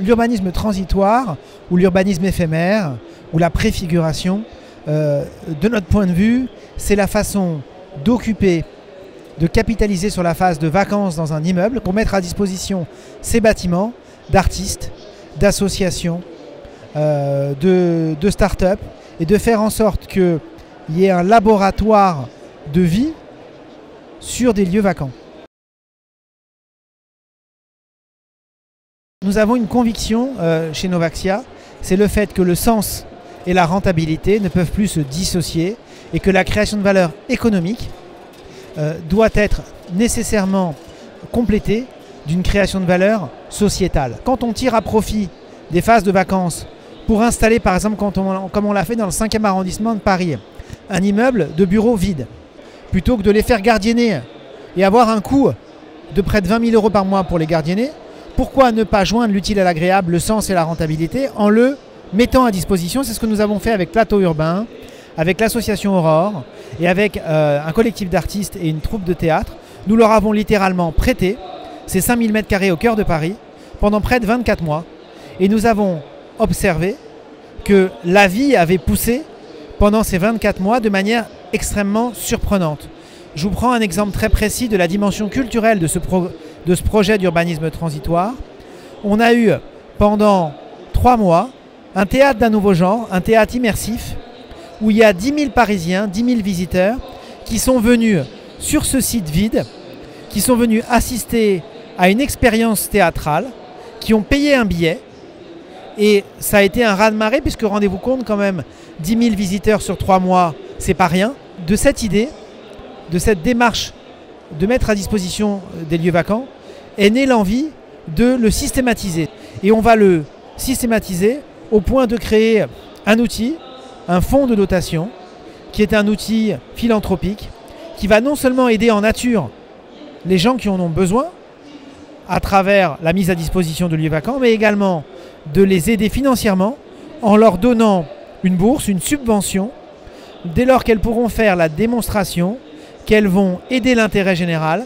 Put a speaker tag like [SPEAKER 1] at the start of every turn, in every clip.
[SPEAKER 1] L'urbanisme transitoire ou l'urbanisme éphémère ou la préfiguration, euh, de notre point de vue, c'est la façon d'occuper, de capitaliser sur la phase de vacances dans un immeuble pour mettre à disposition ces bâtiments d'artistes, d'associations, euh, de, de start-up et de faire en sorte qu'il y ait un laboratoire de vie sur des lieux vacants. Nous avons une conviction euh, chez Novaxia, c'est le fait que le sens et la rentabilité ne peuvent plus se dissocier et que la création de valeur économique euh, doit être nécessairement complétée d'une création de valeur sociétale. Quand on tire à profit des phases de vacances pour installer, par exemple, comme on l'a fait dans le 5e arrondissement de Paris, un immeuble de bureaux vide, plutôt que de les faire gardienner et avoir un coût de près de 20 000 euros par mois pour les gardienner, pourquoi ne pas joindre l'utile à l'agréable, le sens et la rentabilité en le mettant à disposition? C'est ce que nous avons fait avec Plateau Urbain, avec l'association Aurore et avec euh, un collectif d'artistes et une troupe de théâtre. Nous leur avons littéralement prêté ces 5000 m2 au cœur de Paris pendant près de 24 mois. Et nous avons observé que la vie avait poussé pendant ces 24 mois de manière extrêmement surprenante. Je vous prends un exemple très précis de la dimension culturelle de ce, de ce projet d'urbanisme transitoire. On a eu pendant trois mois un théâtre d'un nouveau genre, un théâtre immersif, où il y a 10 000 Parisiens, 10 000 visiteurs qui sont venus sur ce site vide, qui sont venus assister à une expérience théâtrale, qui ont payé un billet. Et ça a été un raz-de-marée, puisque rendez-vous compte quand même, 10 000 visiteurs sur trois mois, c'est pas rien. De cette idée, de cette démarche de mettre à disposition des lieux vacants, est née l'envie de le systématiser. Et on va le systématiser au point de créer un outil, un fonds de dotation, qui est un outil philanthropique, qui va non seulement aider en nature les gens qui en ont besoin, à travers la mise à disposition de lieux vacants, mais également de les aider financièrement en leur donnant une bourse, une subvention, dès lors qu'elles pourront faire la démonstration qu'elles vont aider l'intérêt général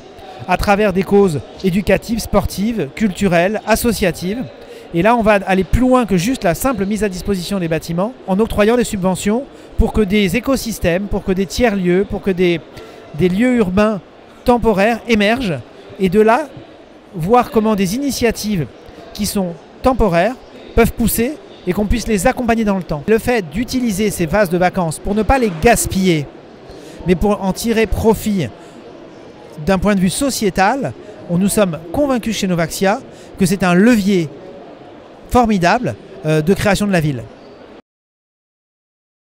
[SPEAKER 1] à travers des causes éducatives, sportives, culturelles, associatives. Et là, on va aller plus loin que juste la simple mise à disposition des bâtiments en octroyant des subventions pour que des écosystèmes, pour que des tiers-lieux, pour que des, lieux urbains temporaires émergent. Et de là, voir comment des initiatives qui sont temporaires peuvent pousser et qu'on puisse les accompagner dans le temps. Le fait d'utiliser ces phases de vacances pour ne pas les gaspiller, mais pour en tirer profit d'un point de vue sociétal, on nous sommes convaincus chez Novaxia que c'est un levier formidable euh, de création de la ville.